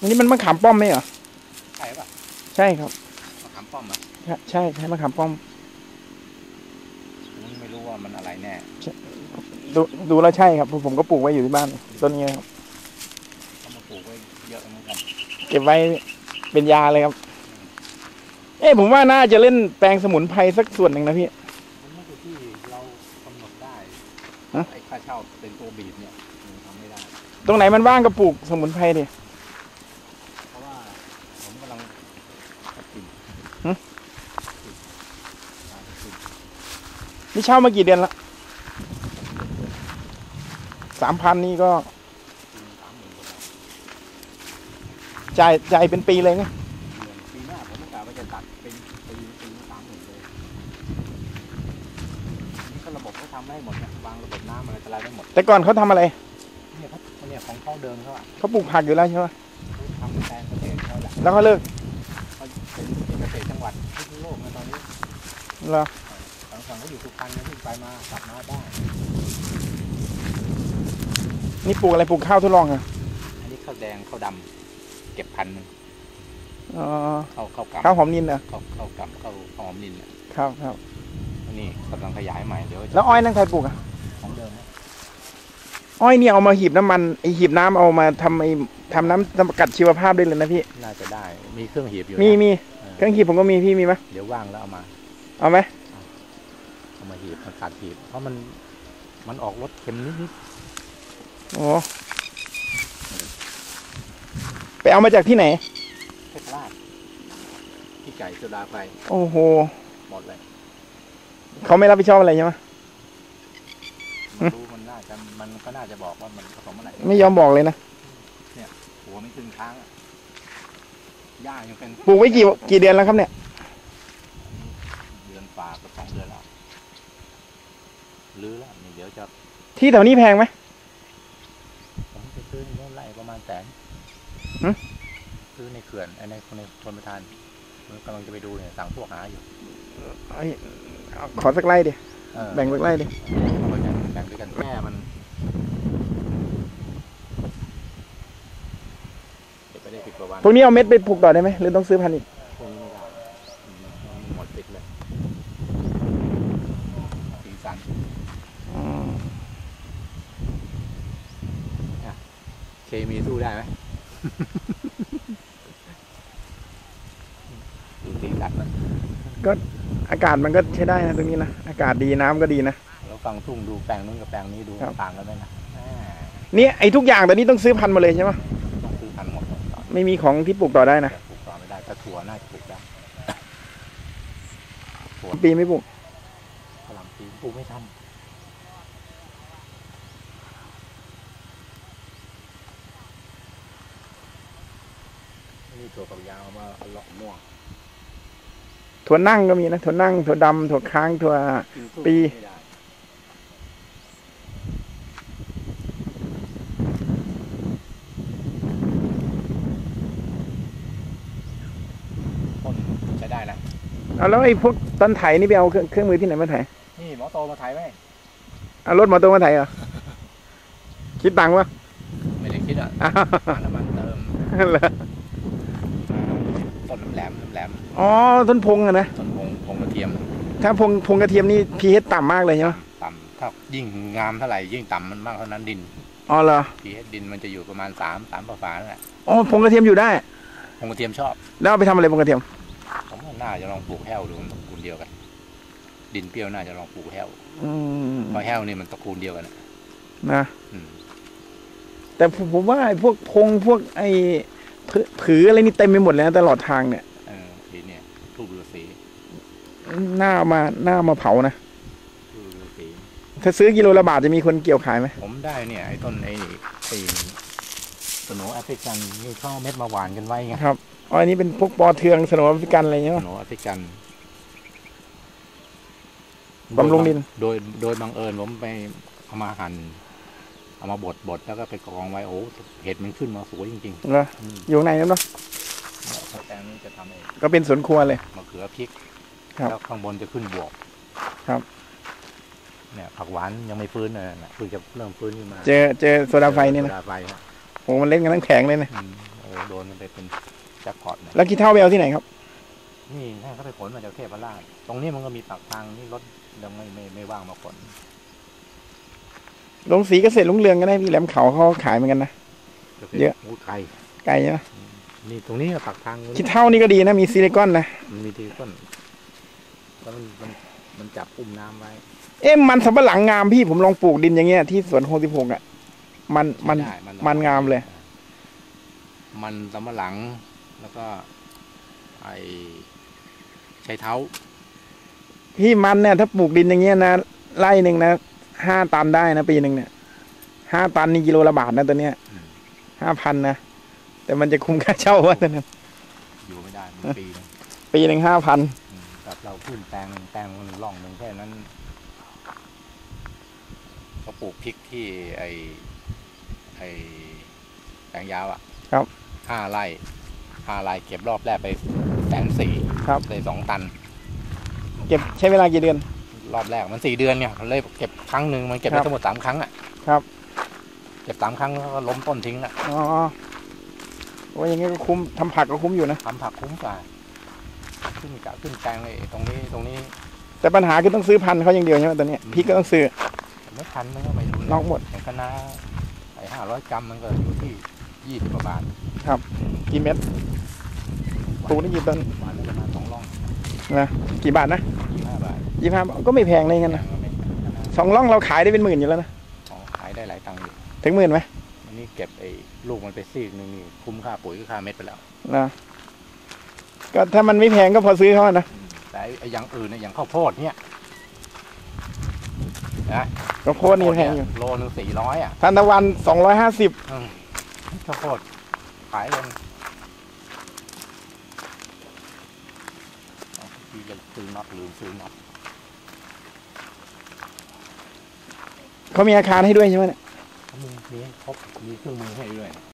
อันนี้มันมะขามป้อมไหมเหรอ ใช่ป่ะใช่ครับ มะขามป้อมอะใช่ใช่ใช่มะขามป้อมผมไม่รู้ว่ามันอะไรแน่ ดูดูแล้วใช่ครับผมก็ปลูกไว้อยู่ที่บ้านต้นนี้ครับเขามาปลูกไว้เยอะเหมือนกันเก็บไว้เป็นยาเลยครับ เอ้ผมว่าน่าจะเล่นแปลงสมุนไพรสักส่วนหนึ่งนะพี่ มันไม่ใช่ที่เรากำหนดได้ฮะ ไอ้ค่าเช่าเป็นตัวบีบเนี่ยมันทำไม่ได้ ตรงไหนมันว่างก็ปลูกสมุนไพรดิเพราะว่า ผมกำลังตัดสินหึตัดสินนี่เช่ามากี่เดือนละสามพันนี่ก็ปีสามหมื่นกว่าบาทจ่ายจ่ายเป็นปีเลยไงเดือนปีหน้าผมกะว่าจะตัดเป็นปีปีละสามหมื่นเลยนี่ก็ระบบเขาทำได้หมดเนี่ยวางระบบน้ำอะไรอะไรได้หมด แต่ก่อนเขาทำอะไรเนี่ยเขาเนี่ยของเขาเดิมเขาอะเขาปลูกผักอยู่แล้วใช่ไหม แหละแล้วเขาเลิกเขาเป็นเป็นเกษตรจังหวัดพิษณุโลกนะตอนนี้เหรอฝั่งฝั่งเขาอยู่สุพรรณนะที่ไปมากลับมาได้นี่ปลูกอะไรปลูกข้าวทดลองเหรอะอันนี้ข้าวแดงข้าวดำเก็บพันธุ์อ๋อข้าวข้าวกำข้าวหอมนินเหรอข้าวข้าวกำข้าวข้าวหอมนินเนี่ยครับครับอันนี่กำลังขยายใหม่เดี๋ยวจะแล้วอ้อยนั่นใครปลูกอะของเดิมนะอ้อยเนี่ยเอามาหีบน้ำมันไอหีบน้ำเอามาทำไอ ทำน้ำสกัดชีวภาพได้เลยนะพี่ น่าจะได้มีเครื่องหีบอยู่มีนะมีเออเครื่องหีบผมก็มีพี่มีไหมเดี๋ยวว่างแล้วเอามาเอาไหมเอามาหีบมากัดหีบ เพราะมันมันออกรสเค็มนิดนิดโอ้ไปเอามาจากที่ไหน ๆเทศราชที่ไก่โซดาไฟโอ้โหหมดเลยเขาไม่รับผิดชอบอะไรใช่ไหมไม่รู้มันน่าจะมันก็น่าจะบอกว่ามันผสมอะไรไม่ยอมบอกเลยนะ หัวไม่ขึ้นค้างอะหญ้ายังเป็นปลูกไว้กี่กี่เดือนแล้วครับเนี่ย เดือนฝากับสองเดือนแล้วรื้อแล้วนี่เดี๋ยวจะที่แถวนี้แพงไหม ผมจะซื้อในโน่นไร่ประมาณแสนหึ ซื้อในเขื่อนไอ้ในคนในชนประทานผมกำลังจะไปดูเนี่ยสั่งพวกหาอยู่เอ้ยเอาขอสักไร่ดิ เออแบ่งสักไร่ดิ เอาไปแบ่งแบ่งด้วยกันแม่มันเก็บไปได้สิบกว่าวัน พวกนี้เอาเม็ดไปปลูกต่อได้ไหมหรือต้องซื้อพันธุ์อีกพวกนี้ไม่ได้อืมมันหมดติดเลยสีสันอืมเคมีสู้ได้ไหม ดูสีสันมันอากาศมันก็ใช้ได้นะตรงนี้นะอากาศดีน้ำก็ดีนะแล้วฟังทุ่งดูแปลงนู้นกับแปลงนี้ดูครับ ต่างกันไหมนะอ่า เนี่ยไอ้ทุกอย่างตอนนี้ต้องซื้อพันธุ์มาเลยใช่ไหมต้องซื้อพันธุ์หมดก่อน ไม่มีของที่ปลูกต่อได้นะปลูกต่อไม่ได้ถ้าถั่วน่าจะปลูกได้ปีไม่ปลูกกะหล่ำปีปลูกไม่ทันนี่ถั่วฝักยาวมาเอาเลาะม่วงถั่วนั่งก็มีนะถั่วนั่งถั่วดำถั่วค้างถั่วกินสู้ปี ไม่ได้ต้นใช้ได้แล้วเอาแล้วไอ้พวกต้นไถนี่ไปเอาเครื่องเครื่องมือที่ไหนมาไถนี่หมอโตมาถ่ายไหมเอารถมอเตอร์มาไถเหรอ คิดตังค์วะไม่ได้คิดอะอ้าวหาน้ำมันเติมเหรอต้นแหลมแหลมอ๋อต้นพงอะนะต้นพงพงกระเทียม ถ้าพงพงกระเทียมนี่พีเอต่ำมากเลยใช่ไหมต่ำถ้ายิ่งงามเท่าไหร่ยิ่งต่ำมันมากเท่านั้นดินอ๋อเหรอพีเอดินมันจะอยู่ประมาณสามสามฝาๆนั่นแหละอ๋อพงกระเทียมอยู่ได้พงกระเทียมชอบ แล้วเอาไปทำอะไรพงกระเทียมผมว่า น่าจะลองปลูกแห้วดูมันตระกูลเดียวกัน ดินเปรี้ยวน่าจะลองปลูกแห้วอืมเพราะแห้วนี่มันตระกูลเดียวกันอะนะอืมแต่ผมผมว่าไอ้พวกพงพวกไอ้ผือผืออะไรนี่เต็มไปหมดเลยนะตลอดทางเนี่ยเออทีเนี่ยทูบฤาษีหน้าเอามาหน้าเอามาเผานะทูบฤาษีถ้าซื้อกิโลละบาทจะมีคนเกี่ยวขายไหมผมได้เนี่ยไอ้ต้นไอ้ไอ้ สโนว์แอฟริกันนี่เข้าเอาเม็ดมาหวานกันไว้ไงครับอ๋ออันนี้เป็นพวกปอเทืองสโนว์แอฟริกันอะไรอย่างเงี้ยสป่ะโนว์แอฟริกันบำรุงดิน โดยโดยบังเอิญผมไปเอามาหั่นเอามาบดบดแล้วก็ไปกรองไว้โอ้เห็ดมันขึ้นมาสวยจริงเหรอๆอืมอยู่ข้างในนั้นเนาะถ้าแปลงนี้จะทำเองก็เป็นสวนครัวเลยมะเขือพริกครับแล้วข้างบนจะขึ้นบวกครับ เนี่ยผักหวานยังไม่ฟื้นเลยนะเพิ่งจะเริ่มฟื้นขึ้นมา เจอเจอโซดาไฟนี่นะโซดาไฟฮะ โหมันเล่นกันทั้งแผงเลยนะอืมโอ้อโดนมันไปเป็นแจ็คพอตเนี่ยแล้วขี้เถ้าไปเอาที่ไหนครับ นี่ถ้าเขาไปขนมาจากเทพราชตรงนี้มันก็มีปากทางนี่รถยังไม่ไม่ไม่ว่างมาขนลงสีเกษตรลุงเรืองก็ได้พี่แหลมเขาเขาขายเหมือนกันนะ เยอะ โอ้ไกลไกลนะนี่ตรงนี้ก็ปากทางตรงขี้นี้เท่านี่ก็ดีนะมีซิลิคอนนะมันมีที่ต้นแล้วมันมันมันจับอุ้มน้ำไว้ เอ๊ะมันสำปะหลังงามพี่ผมลองปลูกดินอย่างเงี้ยที่สวนโฮสิบหกอะ มันมันได้มันงามเลย มันสำมะหลังแล้วก็ไอใช้เท้า พี่มันเนี่ย ถ้าปลูกดินอย่างเงี้ยนะไร่หนึ่งนะห้าตันได้นะปีหนึ่งเนี่ยห้าตันนี่กิโลละบาทนะตัวเนี้ยอืมห้าพันนะแต่มันจะคุ้มค่าเช่าว่าตัวนั้นอยู่ไม่ได้มันปีนึงปีหนึ่งห้าพันอืมกับเราขึ้นแปลงแปลงมันร่องหนึ่งแค่นั้นเขาปลูกพริกที่ไอ ไอแปลงยาวอะครับห้าไร่ห้าไร่เก็บรอบแรกไปแสนสี่ครับได้สองตัน เก็บใช้เวลากี่เดือน รอบแรกมันสี่เดือนเนี่ยมันเลยเก็บครั้งหนึ่งมันเก็บครัได้บทั้งหมดสามครั้งอะครับเก็บสามครั้งแล้วก็ล้มต้นทิ้งอะอ๋อโอ้ยอย่างงี้ก็คุ้มทำผักก็คุ้มอยู่นะทำผักคุ้มกว่าขึ้นกะขึ้นแปลงเลยตรงนี้ตรงนี้ แต่ปัญหาคือต้องซื้อพันธุ์เขาอย่างเดียวใช่ไหมตอนเนี้ยพริกก็ต้องซื้อไม่ทันมันก็ไม่รู้นอกหมดอย่างคณะไอ้ห้าร้อยกรัมมันก็อยู่ที่ยี่สิบกว่าบาทกี่เม็ดปลูกได้กี่ต้นวันละประมาณสองร่องนะกี่บาทนะยี่ห้าบาทยี่ห้าก็ไม่แพงเลยงั้นนะไม่คณะสองล่องเราขายได้เป็นหมื่นอยู่แล้วนะของขายได้หลายตังค์อยู่ถึถึงหมื่นไหมอันนี้เก็บไอ้ลูกมันไปซีกหนึงนี่คุ้มค่าปุ๋ยก็ค่าเม็ดไปแล้วนะก็ถ้ามันไม่แพงก็พอซื้อเขาอะนะแต่ไอ้ไอ้อย่างอื่นเนี่ยอย่างข้าวโพดเนี่ย นะก็โคตรนี่แพงอยู่โลนึงสี่ร้อยอะทานตะวันสองร้อยห้าสิบอืมข้าวโพดขายกันเอาพี่จะซื้อน็อตลืมซื้อน็อตเขามีอาคารให้ด้วยใช่ไหมเนี่ยมีมีครบมีเครื่องมือให้ด้วย